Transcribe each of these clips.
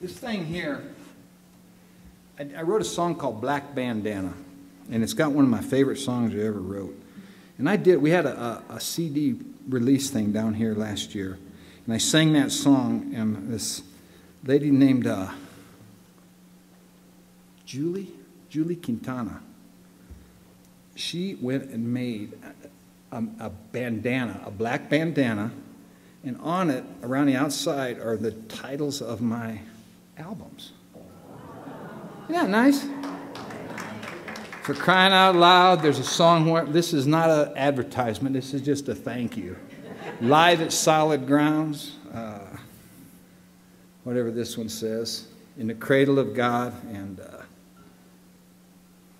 This thing here, I, I wrote a song called Black Bandana, and it's got one of my favorite songs I ever wrote. And I did, we had a, a, a CD release thing down here last year, and I sang that song, and this lady named uh, Julie, Julie Quintana, she went and made a, a, a bandana, a black bandana, and on it, around the outside, are the titles of my albums. Yeah, nice. For crying out loud, there's a song where this is not an advertisement, this is just a thank you. Live at Solid Grounds, uh, whatever this one says, in the cradle of God, and uh,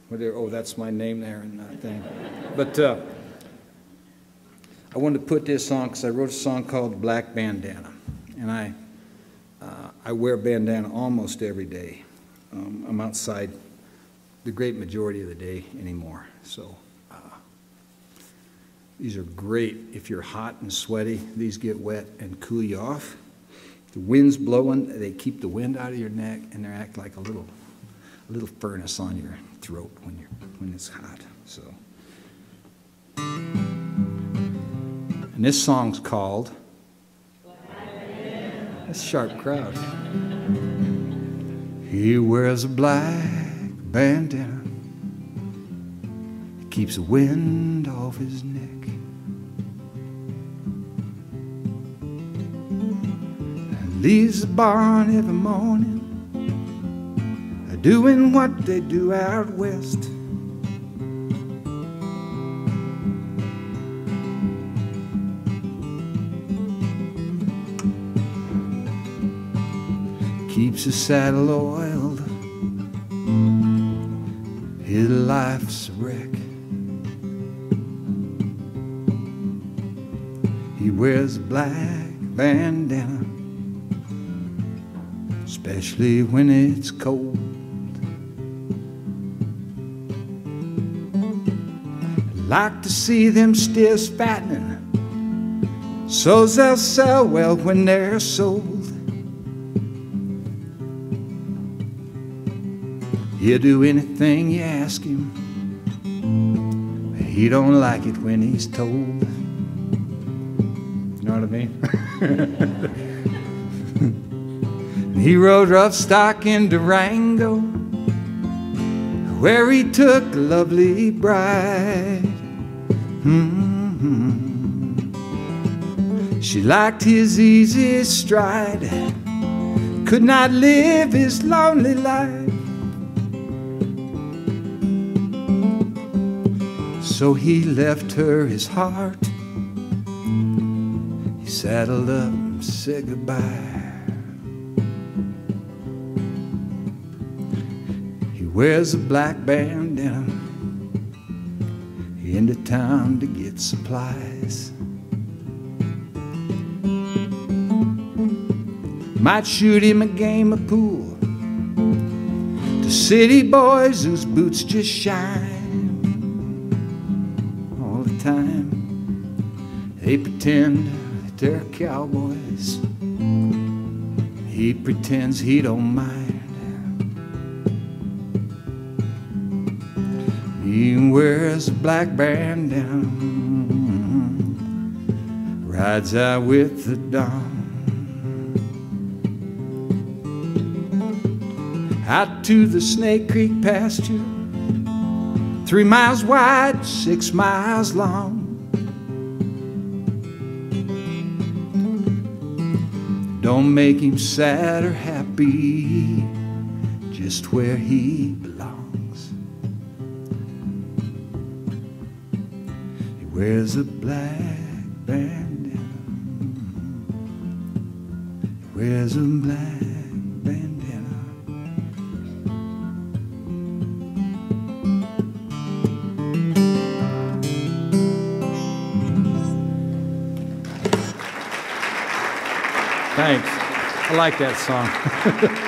whatever, oh, that's my name there and that thing. But uh, I wanted to put this on because I wrote a song called Black Bandana, and I I wear a bandana almost every day. Um, I'm outside the great majority of the day anymore. So uh, these are great if you're hot and sweaty. These get wet and cool you off. The wind's blowing, they keep the wind out of your neck, and they act like a little, a little furnace on your throat when you're when it's hot. So. And this song's called that's a sharp crowd. He wears a black bandana. Keeps the wind off his neck. And leaves the barn every morning, doing what they do out west. Keeps his saddle oiled. His life's a wreck. He wears a black bandana, especially when it's cold. Like to see them steers fattening, so they'll sell well when they're sold. He'll do anything you ask him. He don't like it when he's told. You know what I mean? he rode rough stock in Durango, where he took a lovely bride. Mm-hmm. She liked his easy stride, could not live his lonely life. So he left her his heart. He saddled up and said goodbye. He wears a black bandana into town to get supplies. Might shoot him a game of pool The city boys whose boots just shine time. They pretend that they're cowboys. He pretends he don't mind. He wears a black bandana, rides out with the dawn. Out to the Snake Creek pasture Three miles wide, six miles long. Don't make him sad or happy, just where he belongs. He wears a black bandana. He wears a black Thanks. I like that song.